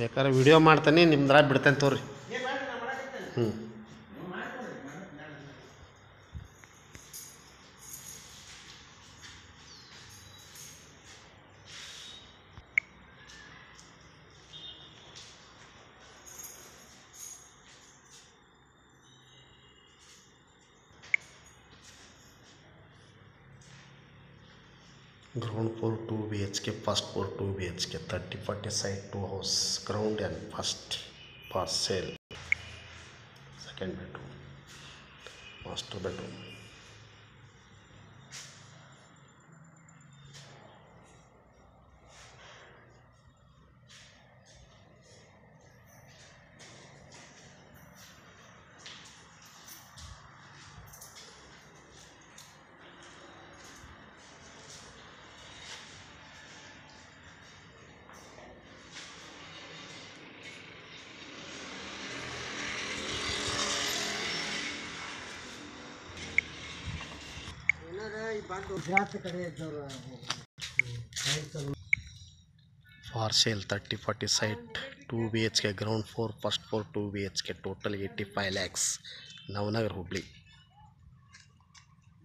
ಬೇಕಾದ್ರೆ ವಿಡಿಯೋ ಮಾಡ್ತಾನೆ ನಿಮ್ದ್ರಾಗ ಬಿಡ್ತೇನೆ ತೋರಿ ಹ್ಞೂ Ground floor 2 BHK, first floor 2 BHK, 30-40 side 2 house, ground and first parcel, second bedroom, master bedroom. For sale 30-40 site 2 BHK ground floor, first floor 2 BHK total 85 lakhs Navanagar Hubli.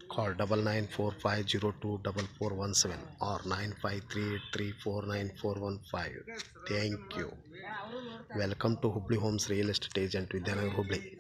Call 9945024417 or 9538349415. Thank you. Welcome to Hubli Homes Real Estate Agent Vidyanagar Hubli.